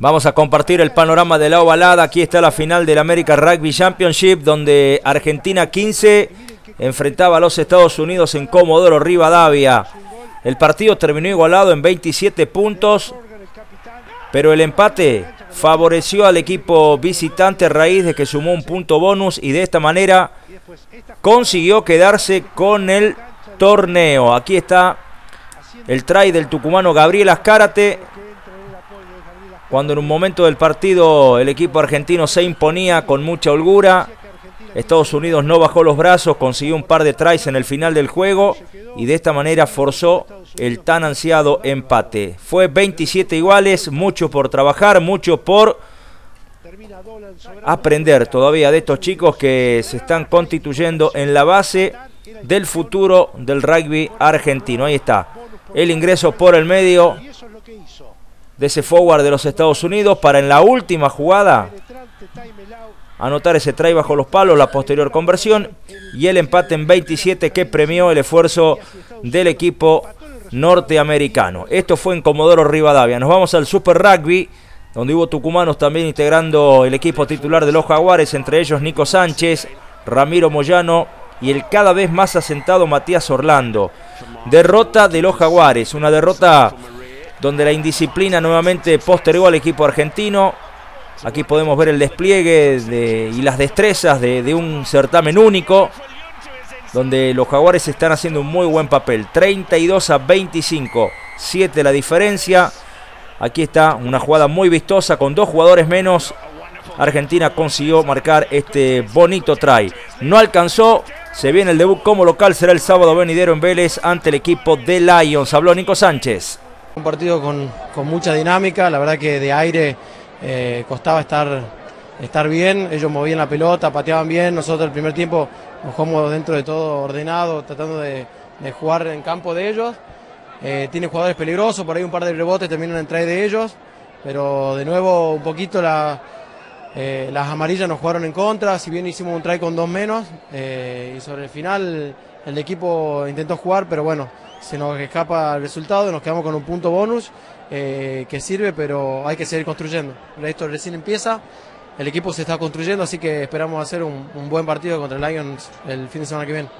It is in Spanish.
Vamos a compartir el panorama de la ovalada. Aquí está la final del American Rugby Championship, donde Argentina 15 enfrentaba a los Estados Unidos en Comodoro Rivadavia. El partido terminó igualado en 27 puntos, pero el empate favoreció al equipo visitante a raíz de que sumó un punto bonus y de esta manera consiguió quedarse con el torneo. Aquí está el try del tucumano Gabriel Ascárate cuando en un momento del partido el equipo argentino se imponía con mucha holgura. Estados Unidos no bajó los brazos, consiguió un par de tries en el final del juego y de esta manera forzó el tan ansiado empate. Fue 27 iguales, mucho por trabajar, mucho por aprender todavía de estos chicos que se están constituyendo en la base del futuro del rugby argentino. Ahí está, el ingreso por el medio de ese forward de los Estados Unidos para en la última jugada anotar ese try bajo los palos, la posterior conversión y el empate en 27 que premió el esfuerzo del equipo norteamericano. Esto fue en Comodoro Rivadavia. Nos vamos al Super Rugby, donde hubo tucumanos también integrando el equipo titular de los Jaguares, entre ellos Nico Sánchez, Ramiro Moyano y el cada vez más asentado Matías Orlando. Derrota de los Jaguares, una derrota donde la indisciplina nuevamente postergó al equipo argentino. Aquí podemos ver el despliegue y las destrezas de, un certamen único, donde los jaguares están haciendo un muy buen papel. 32 a 25, 7 la diferencia. Aquí está una jugada muy vistosa con dos jugadores menos. Argentina consiguió marcar este bonito try. No alcanzó, se viene el debut como local, será el sábado venidero en Vélez ante el equipo de Lions. Habló Nico Sánchez. Un partido con, con, mucha dinámica, la verdad que de aire eh, costaba estar, estar bien, ellos movían la pelota, pateaban bien, nosotros el primer tiempo nos jugamos dentro de todo ordenado, tratando de, de jugar en campo de ellos. Eh, tiene jugadores peligrosos, por ahí un par de rebotes terminan en trae de ellos, pero de nuevo un poquito eh, las amarillas nos jugaron en contra, si bien hicimos un try con dos menos, y sobre el final el equipo intentó jugar, pero bueno, se nos escapa el resultado, nos quedamos con un punto bonus eh, que sirve, pero hay que seguir construyendo. Esto recién empieza, el equipo se está construyendo, así que esperamos hacer un, un buen partido contra el Lions el fin de semana que viene.